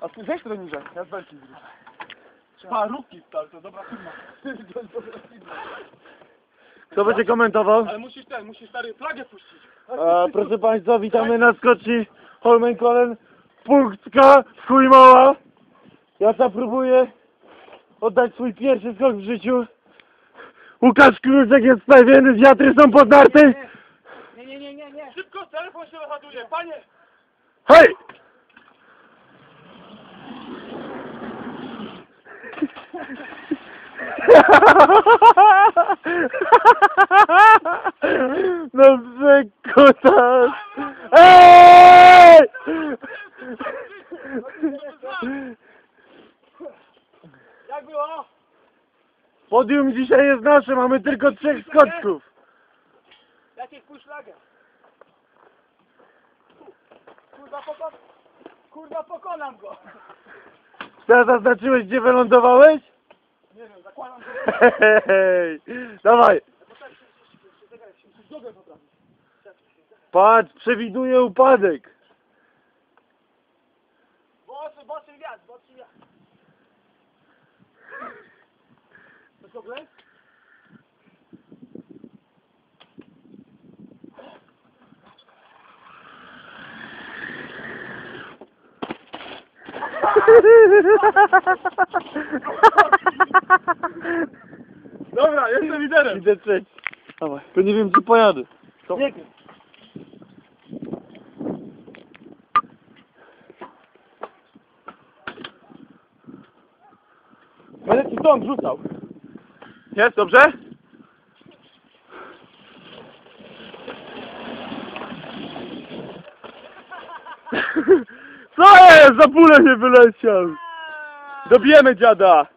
A ty weź trenirze, ja z belki zrób. Stary, to dobra firma. Kto będzie komentował? Ale musisz ten, musisz stary flagę puścić. Proszę Państwa, witamy na skoczni Holmenkollen. Punktka w chuj mała. Ja zapróbuję oddać swój pierwszy skok w życiu. Łukasz Kluczek jest pewien, wiatry są pod narty. Nie, nie, nie, nie, nie. Szybko, telefon się rozładuje, panie! Hej! No przekutas! Ej! Jak było? Podium dzisiaj jest nasze, mamy tylko trzech skoczków. Jakiej pół szlagę? Kurwa, pokon... Kurwa, pokonam go! Teraz zaznaczyłeś, gdzie wylądowałeś? Nie wiem, zakładam, że... Hej, dawaj. Patrz, przewiduję upadek. Boczy, boczy wiatr, boczy wiatr. To co, Glenn? Dobra, jestem liderem. Idę trzeci. Dawaj, to nie wiem, czy pojadę. Nie wiem. Będę ci stąd rzucał. Jest, dobrze? Co jest? Za pulę nie wyleciał. Dobijemy dziada.